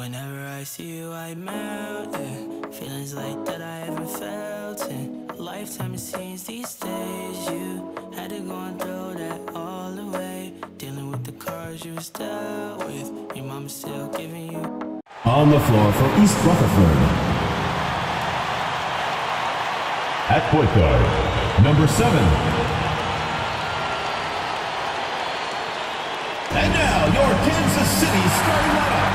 Whenever I see you, I melt. Yeah. Feelings like that I haven't felt in a lifetime. These days you had to go and throw that all away. Dealing with the you was dealt with. Your still giving you. On the floor for East Rutherford. At point guard, number seven. And now, your Kansas City starting lineup.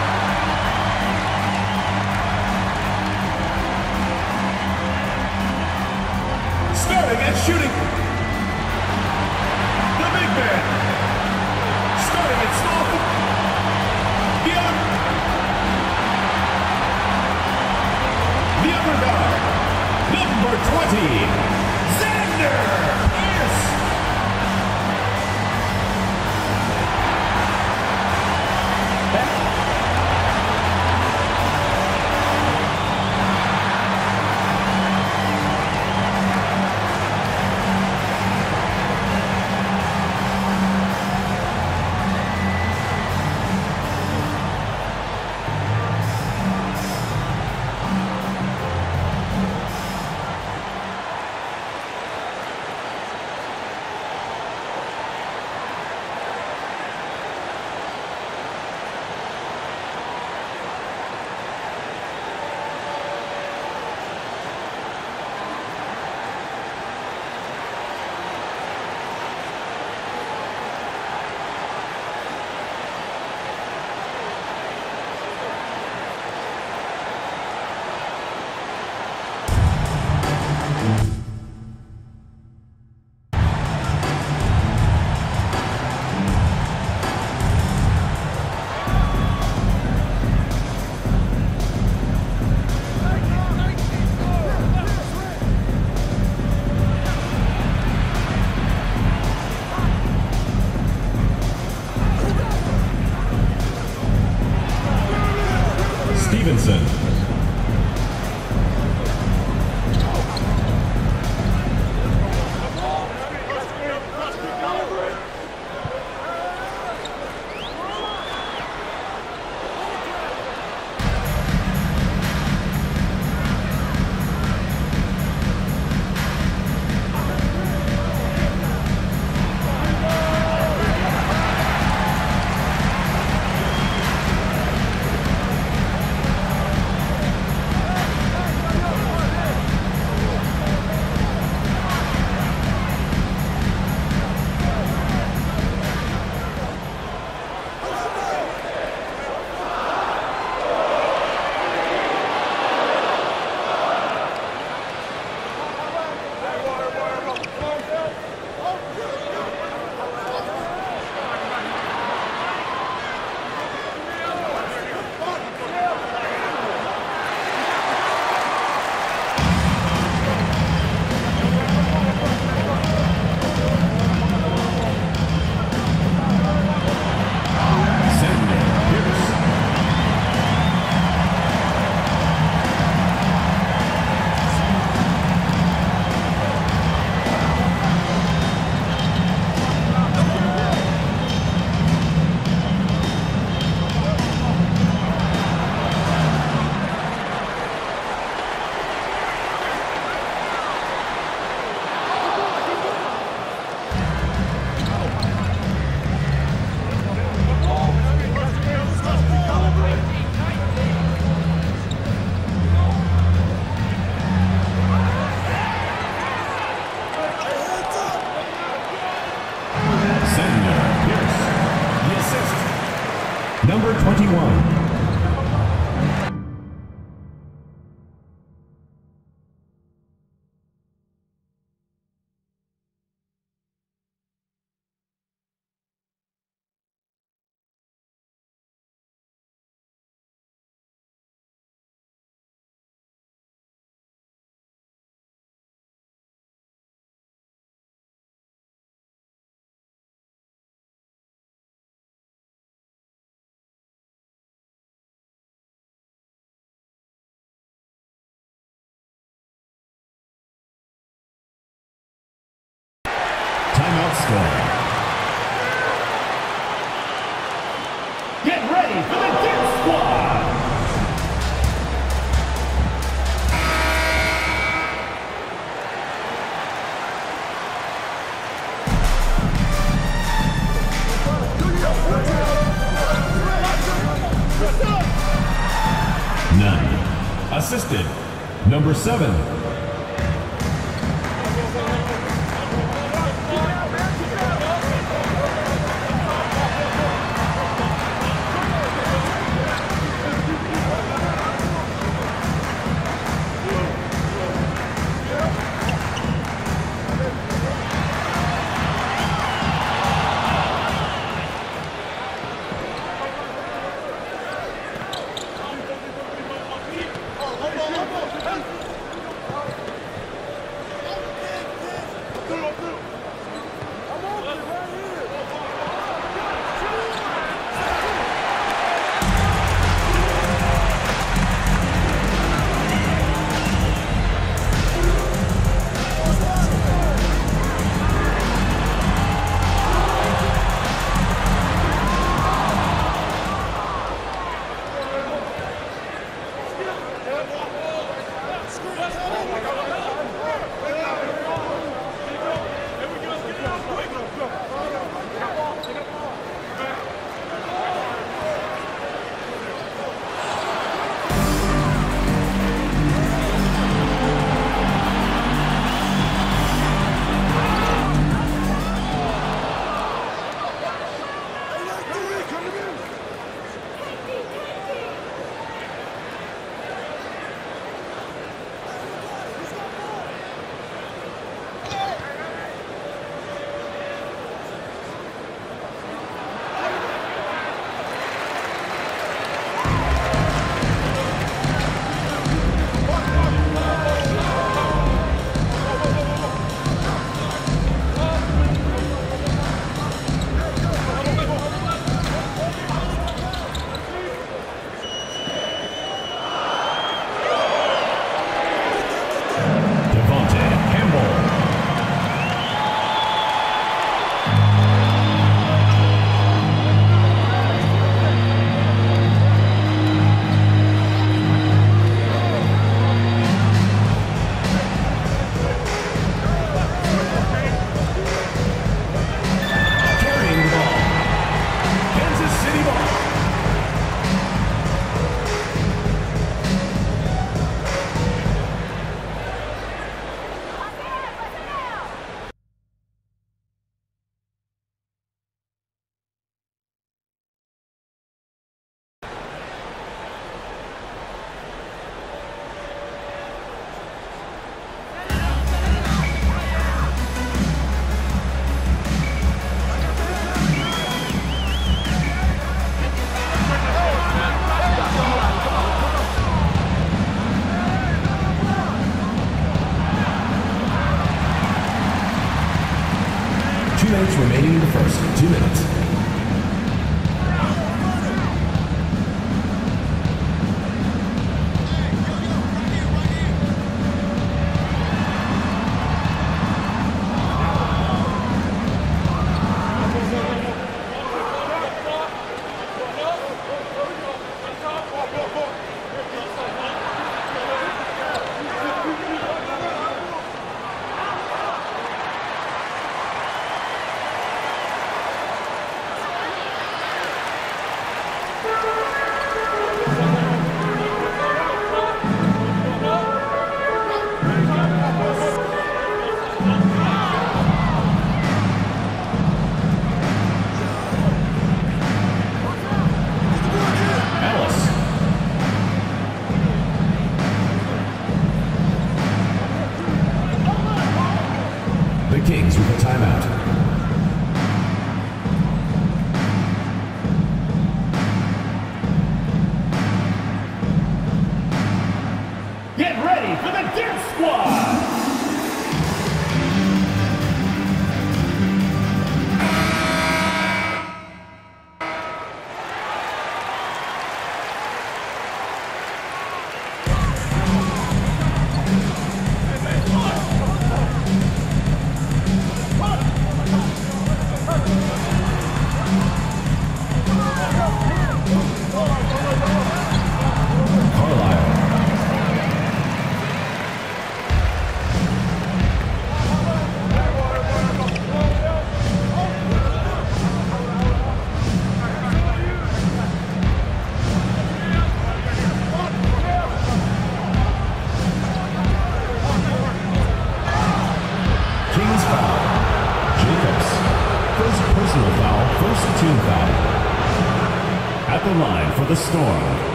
Number 21. Seven. Minutes remaining in the first. Two minutes.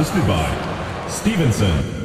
Assisted by Stevenson.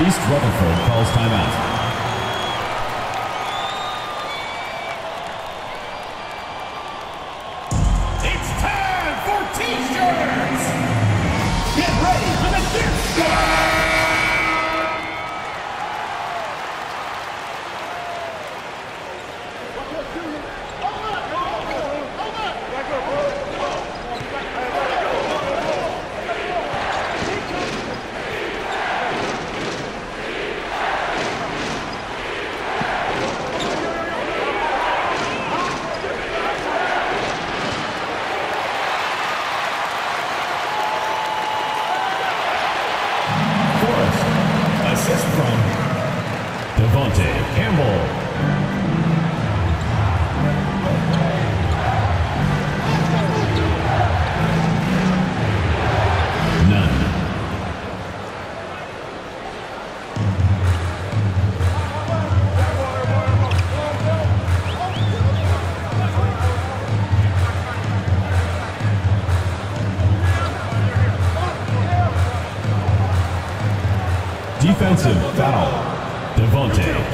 East Rutherford calls timeout.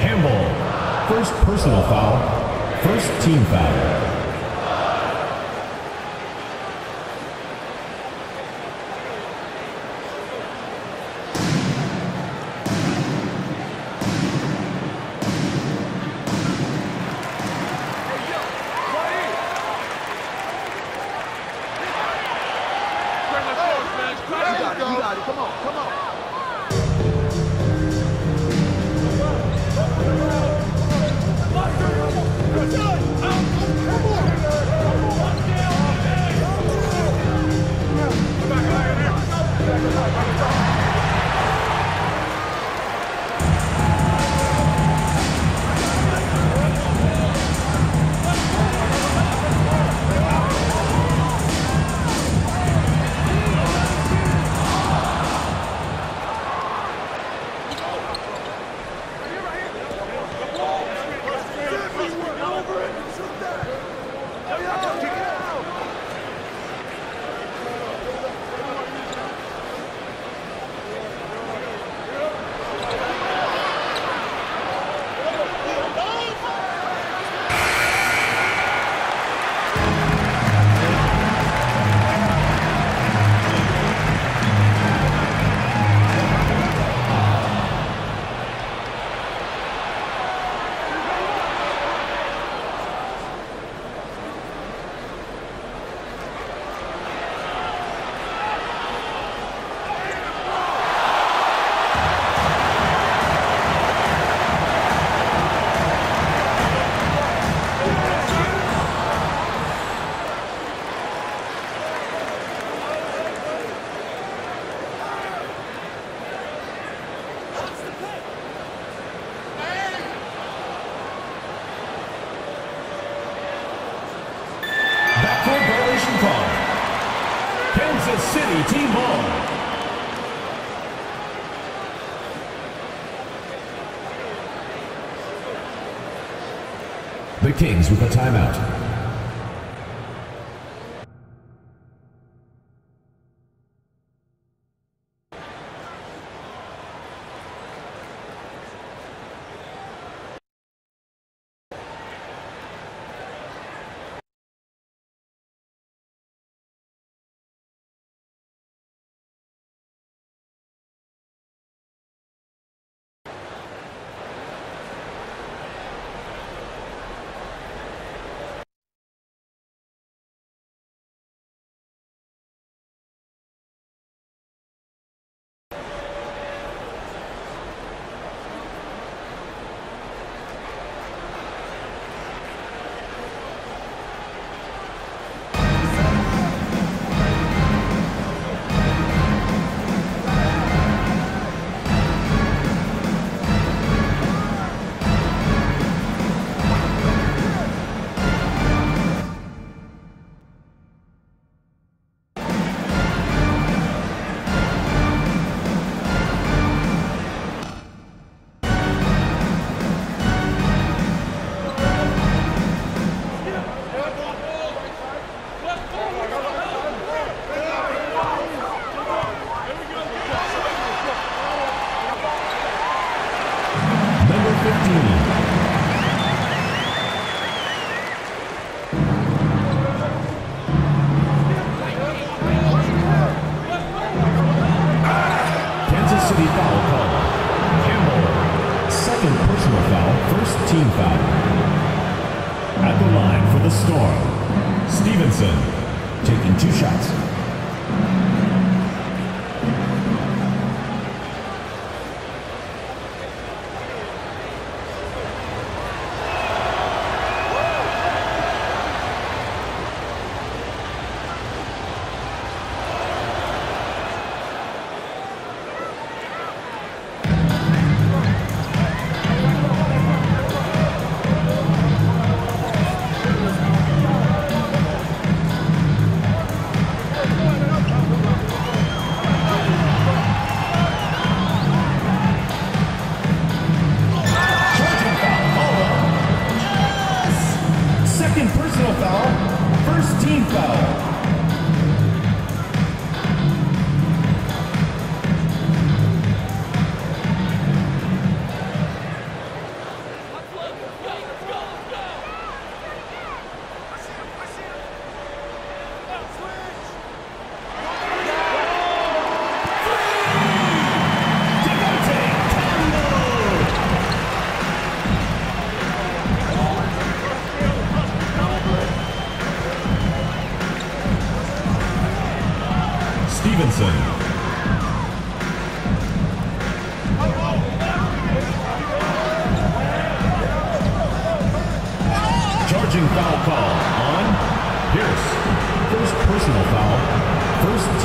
Campbell. First personal foul. First team foul. Kings with a timeout.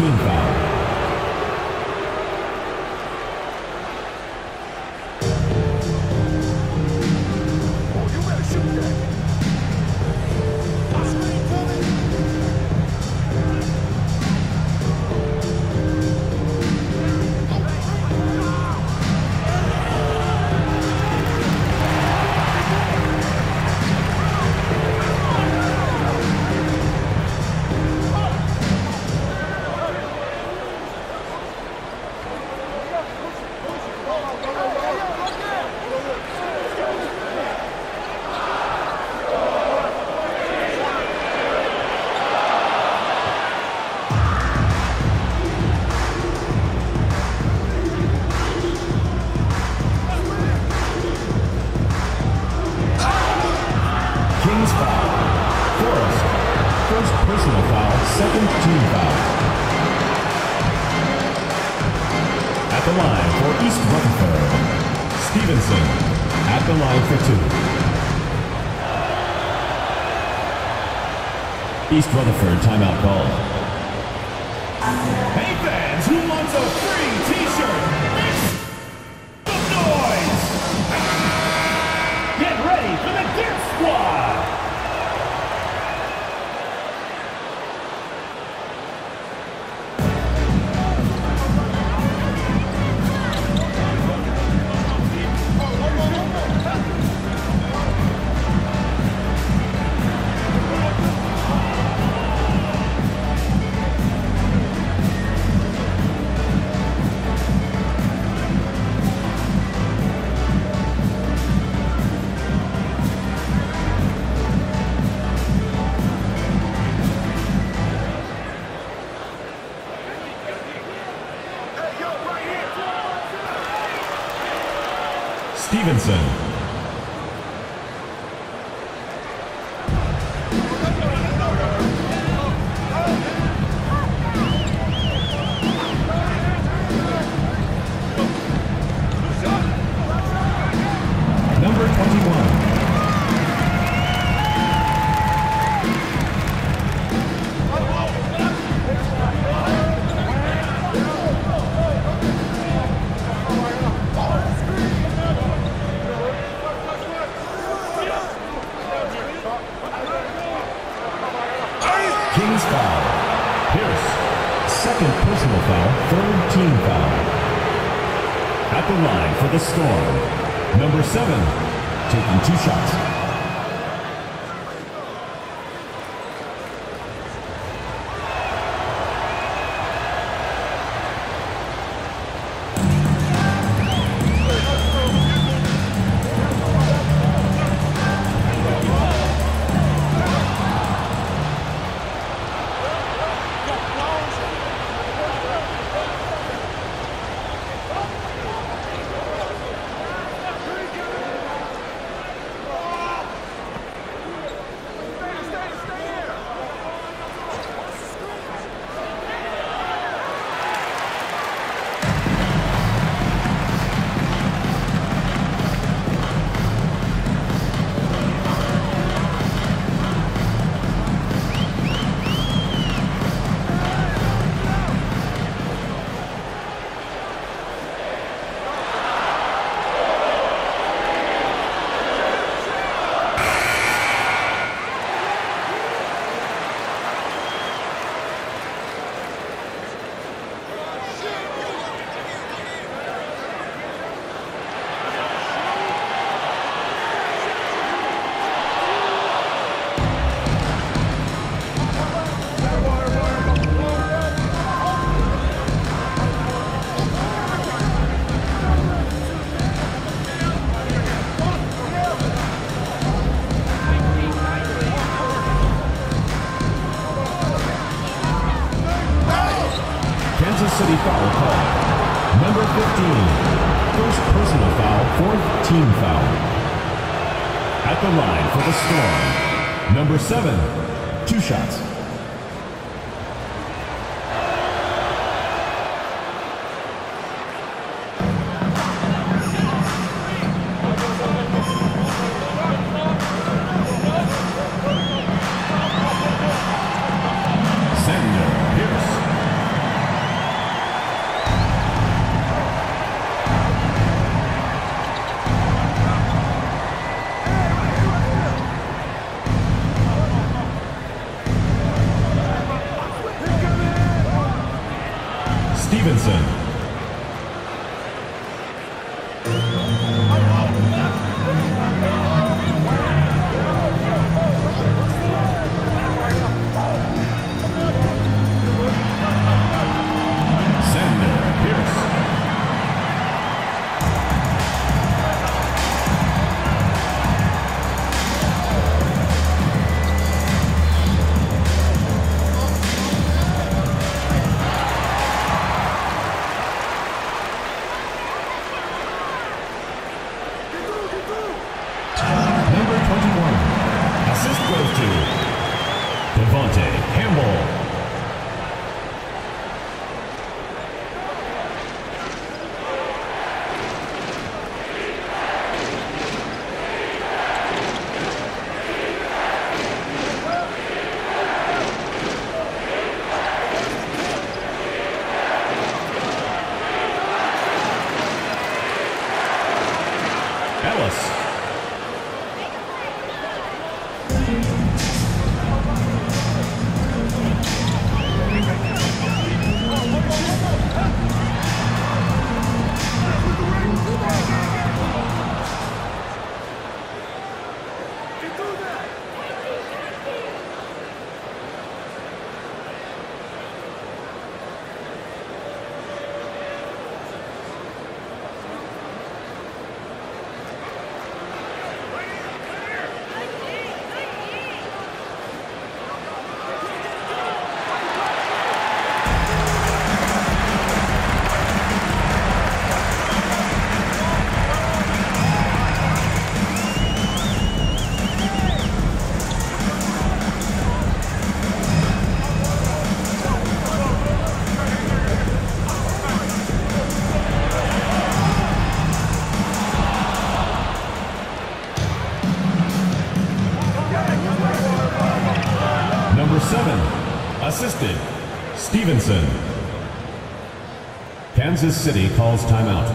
Greenbaum. East Rutherford. Timeout. Stevenson. the line for the Storm. Number seven, taking two shots. Kansas City calls timeout.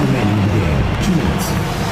remaining in the game. Two minutes.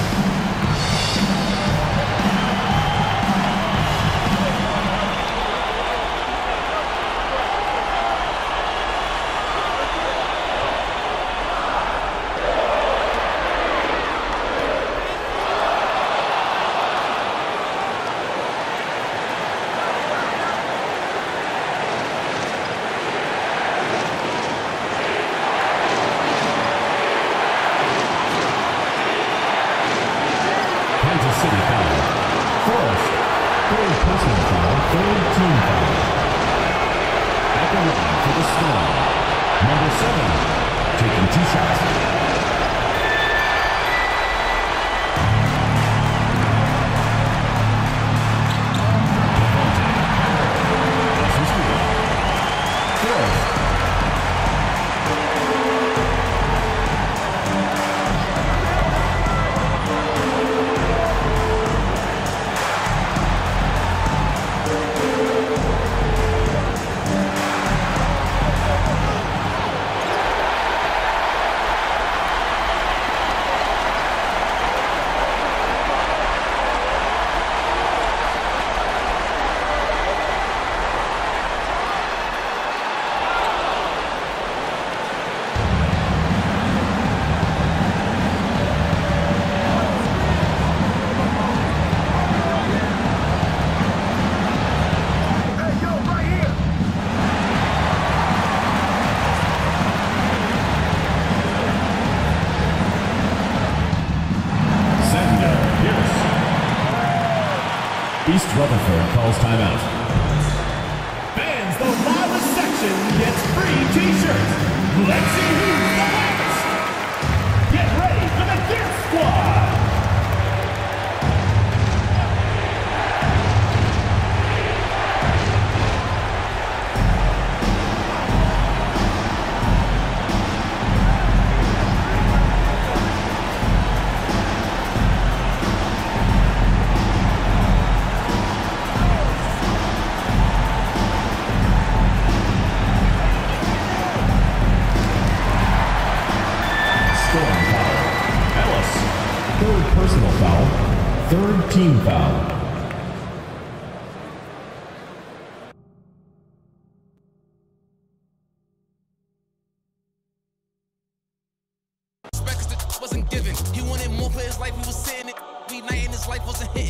Rutherford calls timeout.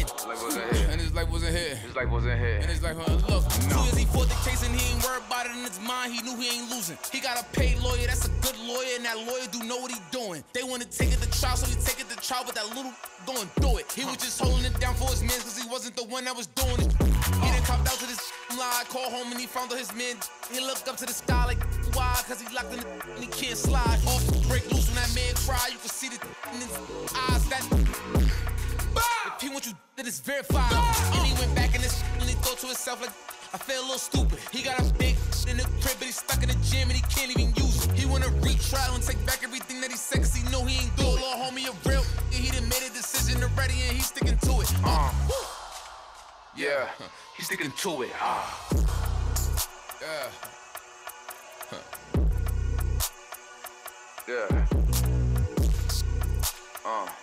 Life wasn't hitting. His life wasn't hit. And his life wasn't here. His life wasn't here. And his life wasn't look. No. Two years he fought the case and he ain't worried about it in his mind. He knew he ain't losing. He got a paid lawyer, that's a good lawyer, and that lawyer do know what he doing. They wanna take it to trial, so he take it to trial, but that little going do it. He was just holding it down for his man, cause he wasn't the one that was doing it. He done copped out to this lie, call home and he found out his man. He looked up to the sky like, why? Cause he locked in the and he can't slide. Off, break loose when that man cry, you can see the in his eyes. That he want you, that is verified. And he went back in this and he thought to himself like, I feel a little stupid. He got a big in the crib, but he's stuck in the gym and he can't even use it. He wanna retrial and take back everything that he said, cause he know he ain't do it. Little homie a real, he done made a decision already and he's sticking to it. Uh, yeah, he's sticking to it. Ah. Yeah. Yeah. Uh.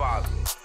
Father.